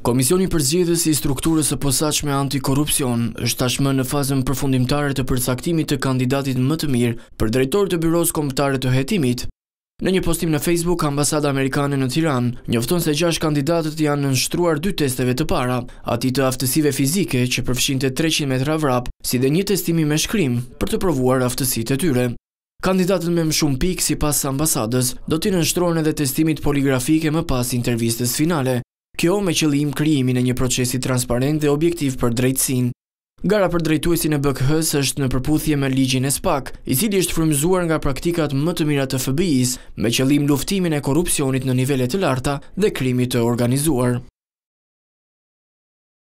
Komisioni Përzgjedhës i Strukturës së Posaçme Antikorrupsion është tashmë në fazën përfundimtare të përcaktimit të kandidatit më të mirë për drejtor të Byrosë Kombëtare të Hetimit. Në një postim në Facebook, Ambasada Amerikane në Tiranë njofton se gjashtë kandidatët i janë nënshtruar dy testeve të para, atij të aftësive fizike, që përfshinte treqind metra vrap, si dhe një testimi me shkrim, për të provuar aftësitë e tyre. Kandidatët me më shumë pikë sipas ambasadës do t'i nënshtrohen edhe testimit poligrafik e më pas intervistës finale. Kjo me qëllim krijimin e një procesi transparent dhe objektiv për drejtësinë. Gara për drejtuesin e BKH-së është në përputhje me ligjin e SPAK, i cili është frymëzuar nga praktikat më të mira të FBI-së, me qëllim luftimin e korrupsionit në nivele të larta dhe krimit të organizuar.